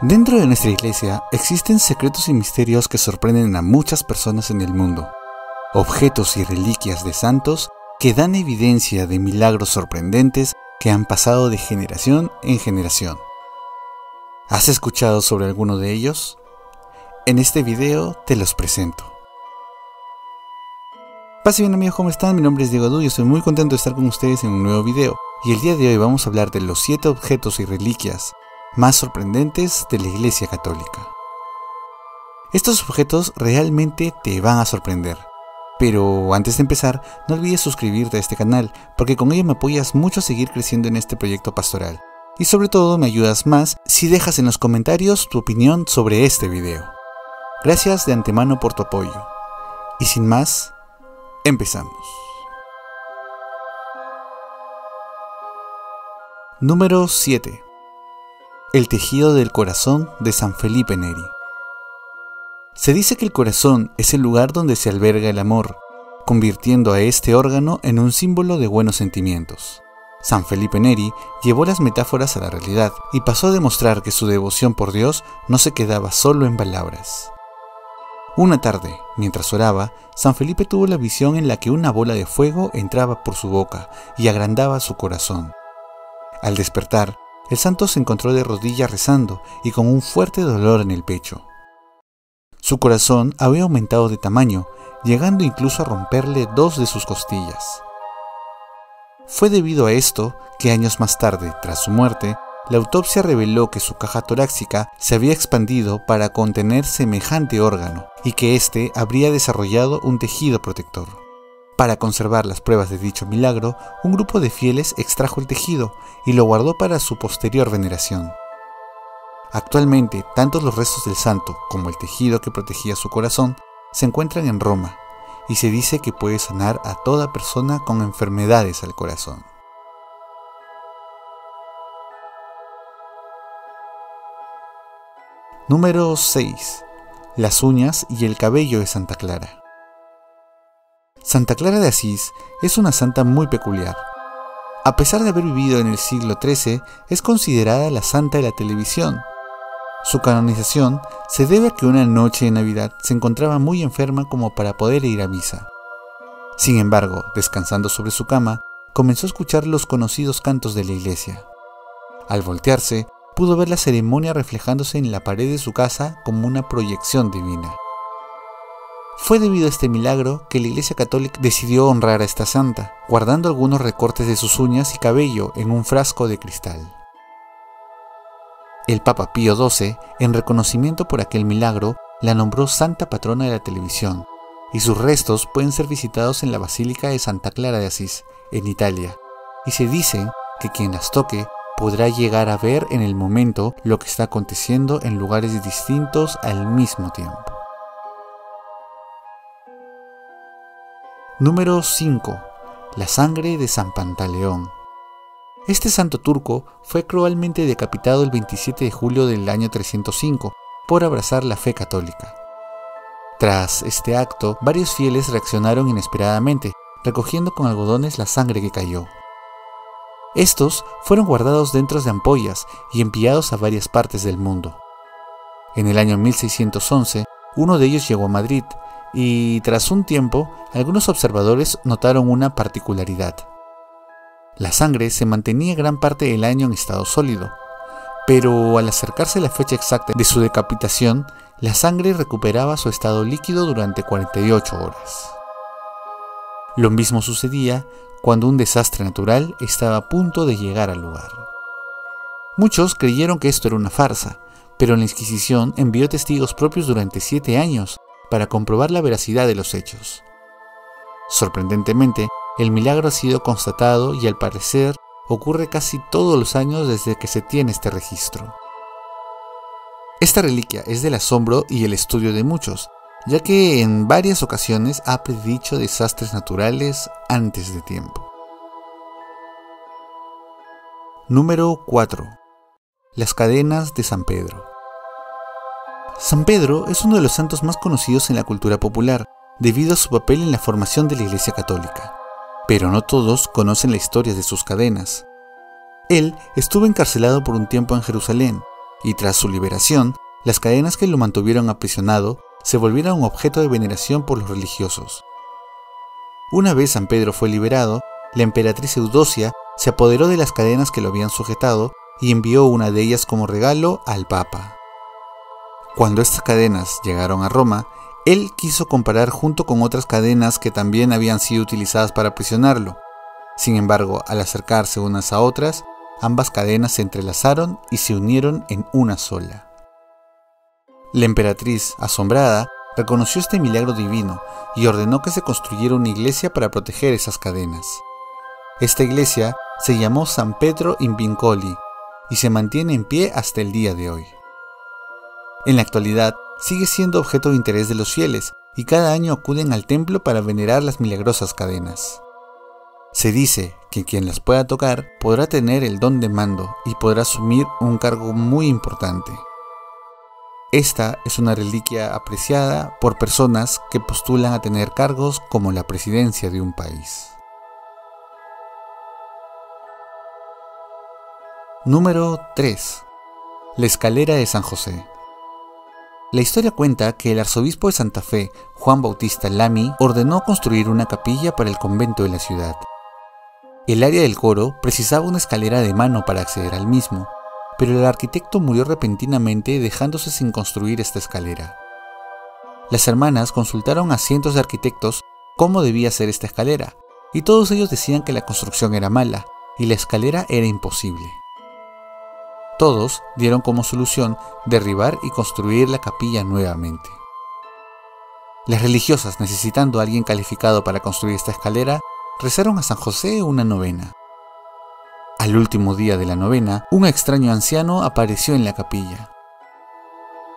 Dentro de nuestra iglesia existen secretos y misterios que sorprenden a muchas personas en el mundo, objetos y reliquias de santos que dan evidencia de milagros sorprendentes que han pasado de generación en generación. ¿Has escuchado sobre alguno de ellos? En este video te los presento. Pase bien amigos, ¿cómo están? Mi nombre es Diego Du y estoy muy contento de estar con ustedes en un nuevo video. Y el día de hoy vamos a hablar de los 7 objetos y reliquias más sorprendentes de la Iglesia Católica. Estos objetos realmente te van a sorprender. Pero antes de empezar, no olvides suscribirte a este canal, porque con ello me apoyas mucho a seguir creciendo en este proyecto pastoral. Y sobre todo me ayudas más si dejas en los comentarios tu opinión sobre este video. Gracias de antemano por tu apoyo. Y sin más, empezamos. Número 7. El tejido del corazón de San Felipe Neri. Se dice que el corazón es el lugar donde se alberga el amor, convirtiendo a este órgano en un símbolo de buenos sentimientos. San Felipe Neri llevó las metáforas a la realidad y pasó a demostrar que su devoción por Dios no se quedaba solo en palabras. Una tarde, mientras oraba, San Felipe tuvo la visión en la que una bola de fuego entraba por su boca y agrandaba su corazón. Al despertar, el santo se encontró de rodillas rezando y con un fuerte dolor en el pecho. Su corazón había aumentado de tamaño, llegando incluso a romperle dos de sus costillas. Fue debido a esto que años más tarde, tras su muerte, la autopsia reveló que su caja torácica se había expandido para contener semejante órgano y que éste habría desarrollado un tejido protector. Para conservar las pruebas de dicho milagro, un grupo de fieles extrajo el tejido y lo guardó para su posterior veneración. Actualmente, tanto los restos del santo como el tejido que protegía su corazón se encuentran en Roma y se dice que puede sanar a toda persona con enfermedades al corazón. Número 6. Las uñas y el cabello de Santa Clara. Santa Clara de Asís es una santa muy peculiar. A pesar de haber vivido en el siglo XIII, es considerada la santa de la televisión. Su canonización se debe a que una noche de Navidad se encontraba muy enferma como para poder ir a misa. Sin embargo, descansando sobre su cama, comenzó a escuchar los conocidos cantos de la iglesia. Al voltearse, pudo ver la ceremonia reflejándose en la pared de su casa como una proyección divina. Fue debido a este milagro que la Iglesia Católica decidió honrar a esta santa, guardando algunos recortes de sus uñas y cabello en un frasco de cristal. El Papa Pío XII, en reconocimiento por aquel milagro, la nombró Santa Patrona de la Televisión, y sus restos pueden ser visitados en la Basílica de Santa Clara de Asís, en Italia, y se dice que quien las toque podrá llegar a ver en el momento lo que está aconteciendo en lugares distintos al mismo tiempo. Número 5. La sangre de San Pantaleón. Este santo turco fue cruelmente decapitado el 27 de julio del año 305 por abrazar la fe católica. Tras este acto, varios fieles reaccionaron inesperadamente, recogiendo con algodones la sangre que cayó. Estos fueron guardados dentro de ampollas y enviados a varias partes del mundo. En el año 1611, uno de ellos llegó a Madrid y tras un tiempo algunos observadores notaron una particularidad. La sangre se mantenía gran parte del año en estado sólido, pero al acercarse la fecha exacta de su decapitación, la sangre recuperaba su estado líquido durante 48 horas. Lo mismo sucedía cuando un desastre natural estaba a punto de llegar al lugar. Muchos creyeron que esto era una farsa, pero la Inquisición envió testigos propios durante siete años para comprobar la veracidad de los hechos. Sorprendentemente, el milagro ha sido constatado y al parecer ocurre casi todos los años desde que se tiene este registro. Esta reliquia es del asombro y el estudio de muchos, ya que en varias ocasiones ha predicho desastres naturales antes de tiempo. Número 4. Las cadenas de San Pedro. San Pedro es uno de los santos más conocidos en la cultura popular, debido a su papel en la formación de la Iglesia Católica. Pero no todos conocen la historia de sus cadenas. Él estuvo encarcelado por un tiempo en Jerusalén, y tras su liberación, las cadenas que lo mantuvieron aprisionado se volvieron un objeto de veneración por los religiosos. Una vez San Pedro fue liberado, la emperatriz Eudocia se apoderó de las cadenas que lo habían sujetado y envió una de ellas como regalo al Papa. Cuando estas cadenas llegaron a Roma, él quiso comparar junto con otras cadenas que también habían sido utilizadas para aprisionarlo. Sin embargo, al acercarse unas a otras, ambas cadenas se entrelazaron y se unieron en una sola. La emperatriz, asombrada, reconoció este milagro divino y ordenó que se construyera una iglesia para proteger esas cadenas. Esta iglesia se llamó San Pedro in Vincoli y se mantiene en pie hasta el día de hoy. En la actualidad sigue siendo objeto de interés de los fieles y cada año acuden al templo para venerar las milagrosas cadenas. Se dice que quien las pueda tocar podrá tener el don de mando y podrá asumir un cargo muy importante. Esta es una reliquia apreciada por personas que postulan a tener cargos como la presidencia de un país. Número 3. La escalera de San José. La historia cuenta que el arzobispo de Santa Fe, Juan Bautista Lamy, ordenó construir una capilla para el convento de la ciudad. El área del coro precisaba una escalera de mano para acceder al mismo, pero el arquitecto murió repentinamente dejándose sin construir esta escalera. Las hermanas consultaron a cientos de arquitectos cómo debía ser esta escalera, y todos ellos decían que la construcción era mala y la escalera era imposible. Todos dieron como solución derribar y construir la capilla nuevamente. Las religiosas, necesitando a alguien calificado para construir esta escalera, rezaron a San José una novena. Al último día de la novena, un extraño anciano apareció en la capilla.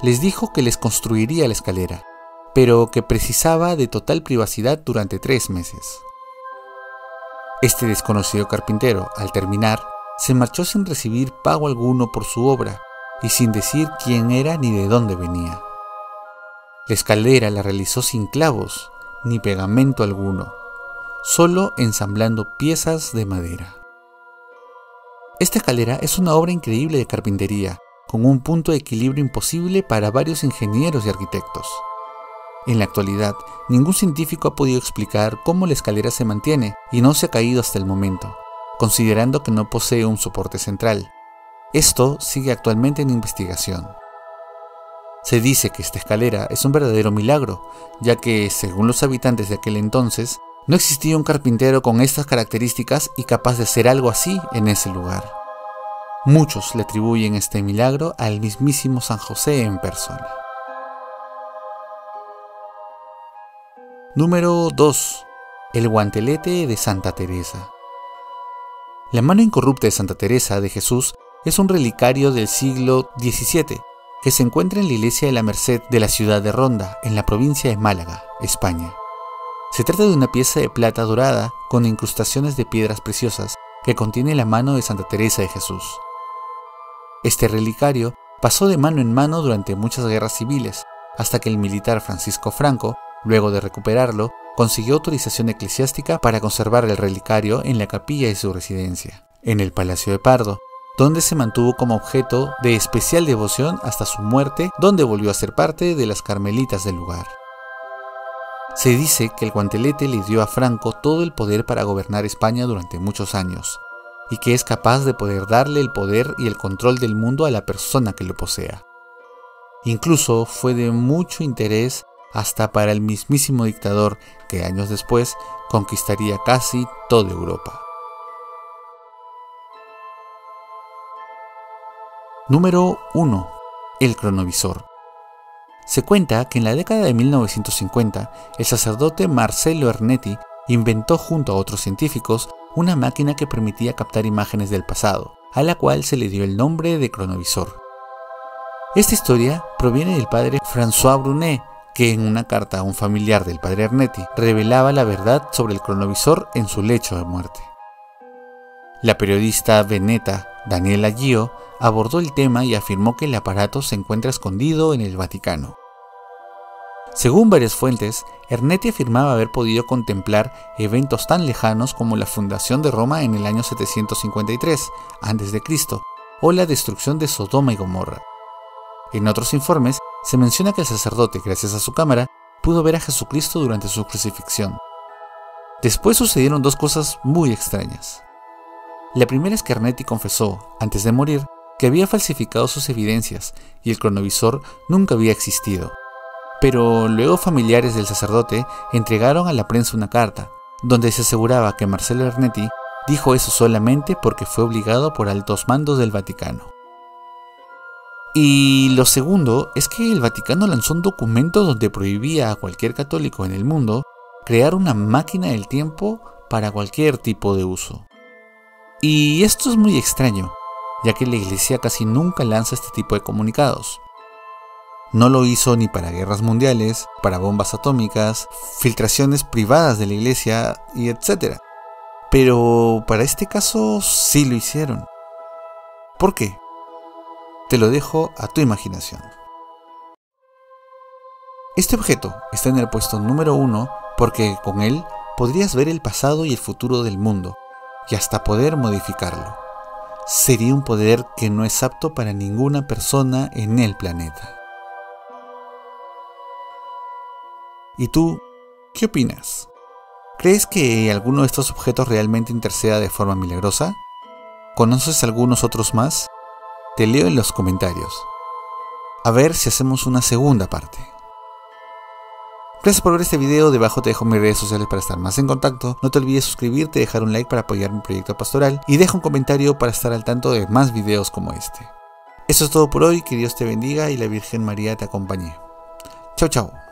Les dijo que les construiría la escalera, pero que precisaba de total privacidad durante tres meses. Este desconocido carpintero, al terminar, se marchó sin recibir pago alguno por su obra y sin decir quién era ni de dónde venía. La escalera la realizó sin clavos ni pegamento alguno, solo ensamblando piezas de madera. Esta escalera es una obra increíble de carpintería, con un punto de equilibrio imposible para varios ingenieros y arquitectos. En la actualidad, ningún científico ha podido explicar cómo la escalera se mantiene y no se ha caído hasta el momento, considerando que no posee un soporte central. Esto sigue actualmente en investigación. Se dice que esta escalera es un verdadero milagro, ya que, según los habitantes de aquel entonces, no existía un carpintero con estas características y capaz de hacer algo así en ese lugar. Muchos le atribuyen este milagro al mismísimo San José en persona. Número 2. El guantelete de Santa Teresa. La mano incorrupta de Santa Teresa de Jesús es un relicario del siglo XVII que se encuentra en la iglesia de la Merced de la ciudad de Ronda, en la provincia de Málaga, España. Se trata de una pieza de plata dorada con incrustaciones de piedras preciosas que contiene la mano de Santa Teresa de Jesús. Este relicario pasó de mano en mano durante muchas guerras civiles, hasta que el militar Francisco Franco, luego de recuperarlo, consiguió autorización eclesiástica para conservar el relicario en la capilla de su residencia, en el Palacio de Pardo, donde se mantuvo como objeto de especial devoción hasta su muerte, donde volvió a ser parte de las carmelitas del lugar. Se dice que el guantelete le dio a Franco todo el poder para gobernar España durante muchos años, y que es capaz de poder darle el poder y el control del mundo a la persona que lo posea. Incluso fue de mucho interés hasta para el mismísimo dictador que años después conquistaría casi toda Europa. Número 1. El cronovisor. Se cuenta que en la década de 1950 el sacerdote Marcello Ernetti inventó junto a otros científicos una máquina que permitía captar imágenes del pasado, a la cual se le dio el nombre de cronovisor. Esta historia proviene del padre François Brunet, que en una carta a un familiar del padre Ernetti revelaba la verdad sobre el cronovisor en su lecho de muerte. La periodista veneta Daniela Gio abordó el tema y afirmó que el aparato se encuentra escondido en el Vaticano. Según varias fuentes, Ernetti afirmaba haber podido contemplar eventos tan lejanos como la fundación de Roma en el año 753 a.C. o la destrucción de Sodoma y Gomorra, En otros informes se menciona que el sacerdote, gracias a su cámara, pudo ver a Jesucristo durante su crucifixión. Después sucedieron dos cosas muy extrañas. La primera es que Arnetti confesó, antes de morir, que había falsificado sus evidencias y el cronovisor nunca había existido. Pero luego familiares del sacerdote entregaron a la prensa una carta, donde se aseguraba que Marcelo Arnetti dijo eso solamente porque fue obligado por altos mandos del Vaticano. Y lo segundo es que el Vaticano lanzó un documento donde prohibía a cualquier católico en el mundo crear una máquina del tiempo para cualquier tipo de uso. Y esto es muy extraño, ya que la Iglesia casi nunca lanza este tipo de comunicados. No lo hizo ni para guerras mundiales, para bombas atómicas, filtraciones privadas de la Iglesia y etc. Pero para este caso sí lo hicieron. ¿Por qué? Te lo dejo a tu imaginación. Este objeto está en el puesto número uno porque con él podrías ver el pasado y el futuro del mundo y hasta poder modificarlo. Sería un poder que no es apto para ninguna persona en el planeta. ¿Y tú qué opinas? ¿Crees que alguno de estos objetos realmente interceda de forma milagrosa? ¿Conoces algunos otros más? Te leo en los comentarios. A ver si hacemos una segunda parte. Gracias por ver este video, debajo te dejo mis redes sociales para estar más en contacto. No te olvides suscribirte, dejar un like para apoyar mi proyecto pastoral y deja un comentario para estar al tanto de más videos como este. Eso es todo por hoy, que Dios te bendiga y la Virgen María te acompañe. Chao, chao.